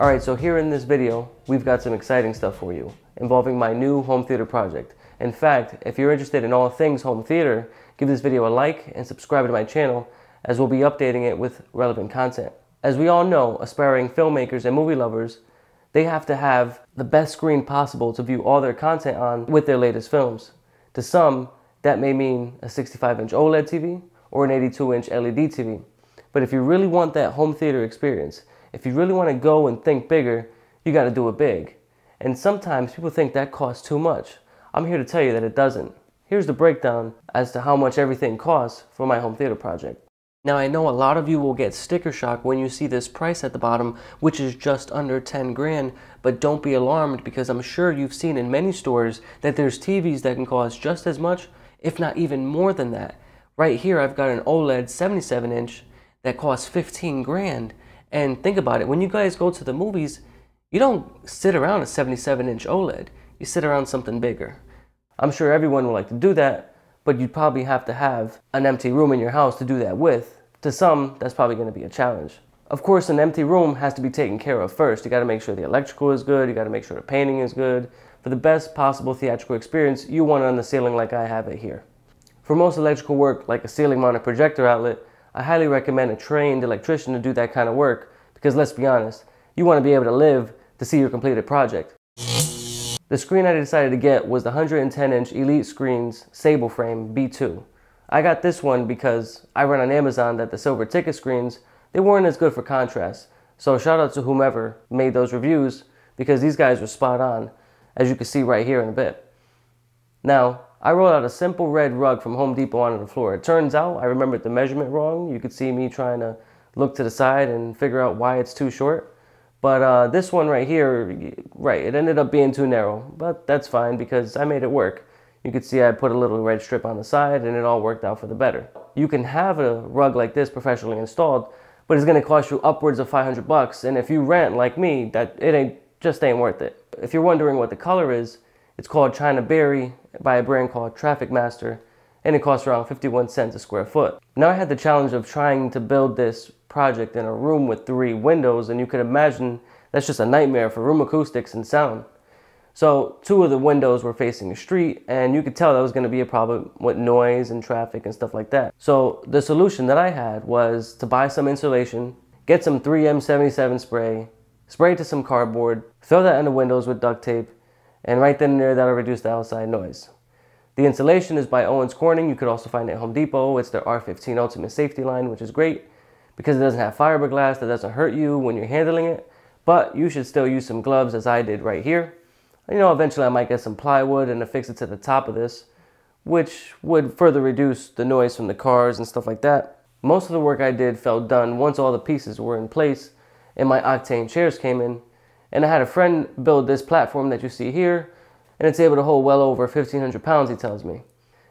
Alright, so here in this video, we've got some exciting stuff for you involving my new home theater project. In fact, if you're interested in all things home theater, give this video a like and subscribe to my channel as we'll be updating it with relevant content. As we all know, aspiring filmmakers and movie lovers, they have to have the best screen possible to view all their content on with their latest films. To some, that may mean a 65 inch OLED TV or an 82 inch LED TV. But if you really want that home theater experience, if you really want to go and think bigger, you got to do it big. And sometimes people think that costs too much. I'm here to tell you that it doesn't. Here's the breakdown as to how much everything costs for my home theater project. Now I know a lot of you will get sticker shock when you see this price at the bottom, which is just under 10 grand, but don't be alarmed because I'm sure you've seen in many stores that there's TVs that can cost just as much, if not even more than that. Right here I've got an OLED 77 inch that costs 15 grand. And think about it, when you guys go to the movies, you don't sit around a 77 inch OLED, you sit around something bigger. I'm sure everyone would like to do that, but you'd probably have to have an empty room in your house to do that with. To some, that's probably going to be a challenge. Of course, an empty room has to be taken care of first. You got to make sure the electrical is good, you got to make sure the painting is good. For the best possible theatrical experience, you want it on the ceiling like I have it here. For most electrical work, like a ceiling mounted projector outlet, I highly recommend a trained electrician to do that kind of work because let's be honest, you want to be able to live to see your completed project. The screen I decided to get was the 110 inch Elite Screens Sable Frame B2. I got this one because I read on Amazon that the silver ticket screens, they weren't as good for contrast. So shout out to whomever made those reviews because these guys were spot on, as you can see right here in a bit. Now, I rolled out a simple red rug from Home Depot onto the floor. It turns out I remembered the measurement wrong. You could see me trying to look to the side and figure out why it's too short. But uh, this one right here, right, it ended up being too narrow, but that's fine because I made it work. You could see I put a little red strip on the side and it all worked out for the better. You can have a rug like this professionally installed, but it's gonna cost you upwards of 500 bucks. And if you rent like me, that it ain't just ain't worth it. If you're wondering what the color is, it's called China Berry by a brand called Traffic Master and it costs around 51 cents a square foot. Now I had the challenge of trying to build this project in a room with three windows and you could imagine that's just a nightmare for room acoustics and sound. So two of the windows were facing the street and you could tell that was going to be a problem with noise and traffic and stuff like that. So the solution that I had was to buy some insulation, get some 3M77 spray, spray it to some cardboard, throw that in the windows with duct tape, and right then and there that'll reduce the outside noise. The insulation is by Owens Corning. You could also find it at Home Depot. It's their R15 Ultimate Safety line, which is great because it doesn't have fiberglass that doesn't hurt you when you're handling it. But you should still use some gloves as I did right here. You know, eventually I might get some plywood and affix it to the top of this, which would further reduce the noise from the cars and stuff like that. Most of the work I did felt done once all the pieces were in place and my Octane chairs came in. And I had a friend build this platform that you see here and it's able to hold well over 1,500 pounds, he tells me.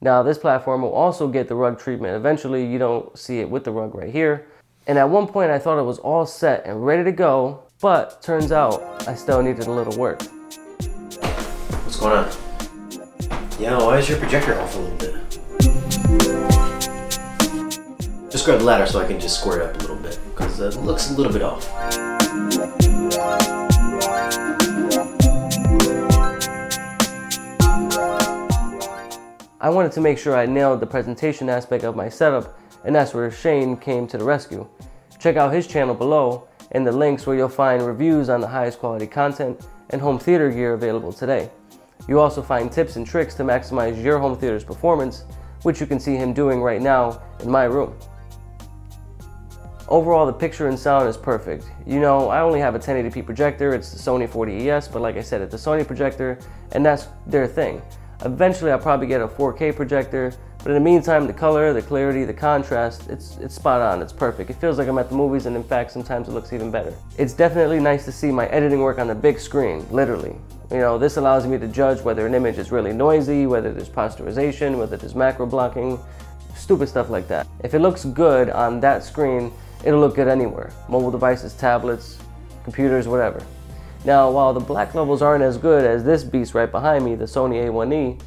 Now, this platform will also get the rug treatment. Eventually, you don't see it with the rug right here. And at one point, I thought it was all set and ready to go, but turns out I still needed a little work. What's going on? Yeah, why is your projector off a little bit? Just grab the ladder so I can just square it up a little bit, because it looks a little bit off. I wanted to make sure I nailed the presentation aspect of my setup, and that's where Shane came to the rescue. Check out his channel below and the links where you'll find reviews on the highest quality content and home theater gear available today. You also find tips and tricks to maximize your home theater's performance, which you can see him doing right now in my room. Overall, the picture and sound is perfect. You know, I only have a 1080p projector, it's the Sony 40ES, but like I said, it's a Sony projector, and that's their thing. Eventually I'll probably get a 4K projector, but in the meantime, the color, the clarity, the contrast, it's, it's spot on, it's perfect. It feels like I'm at the movies and in fact, sometimes it looks even better. It's definitely nice to see my editing work on the big screen, literally. You know, this allows me to judge whether an image is really noisy, whether there's posterization, whether there's macro blocking, stupid stuff like that. If it looks good on that screen, it'll look good anywhere. Mobile devices, tablets, computers, whatever. Now, while the black levels aren't as good as this beast right behind me, the Sony A1E,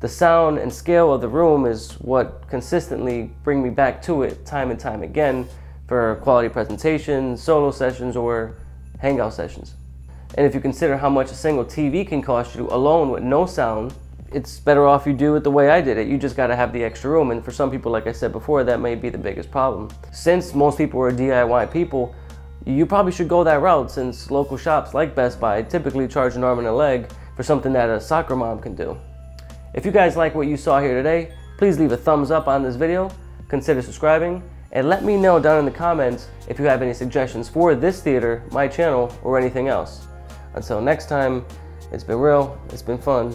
the sound and scale of the room is what consistently bring me back to it time and time again for quality presentations, solo sessions, or hangout sessions. And if you consider how much a single TV can cost you alone with no sound, it's better off you do it the way I did it. You just gotta have the extra room. And for some people, like I said before, that may be the biggest problem. Since most people are DIY people, you probably should go that route since local shops like Best Buy typically charge an arm and a leg for something that a soccer mom can do. If you guys like what you saw here today, please leave a thumbs up on this video, consider subscribing, and let me know down in the comments if you have any suggestions for this theater, my channel, or anything else. Until next time, it's been real, it's been fun,